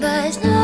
but it's not